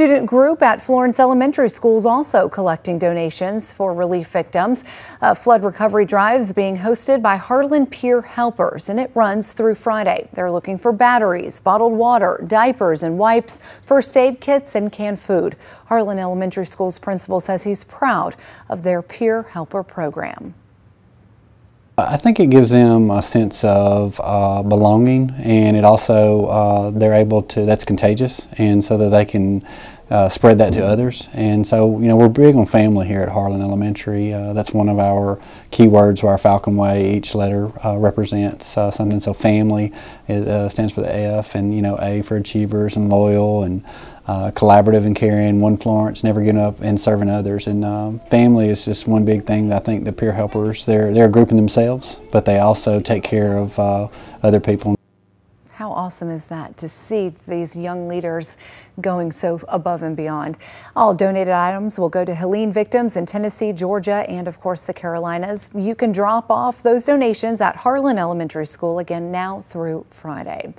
student group at Florence Elementary School is also collecting donations for relief victims. A flood recovery drives being hosted by Harlan Peer Helpers, and it runs through Friday. They're looking for batteries, bottled water, diapers and wipes, first aid kits, and canned food. Harlan Elementary School's principal says he's proud of their Peer Helper program. I think it gives them a sense of uh, belonging, and it also uh, they're able to. That's contagious, and so that they can uh, spread that to others. And so, you know, we're big on family here at Harlan Elementary. Uh, that's one of our key words. Where our Falcon Way, each letter uh, represents uh, something. So, family is, stands for the F, and you know, A for achievers and loyal and uh, collaborative and caring, one Florence, never giving up and serving others. And um, family is just one big thing that I think the peer helpers, they're, they're a group in themselves, but they also take care of uh, other people. How awesome is that to see these young leaders going so above and beyond? All donated items will go to Helene victims in Tennessee, Georgia, and of course the Carolinas. You can drop off those donations at Harlan Elementary School again now through Friday.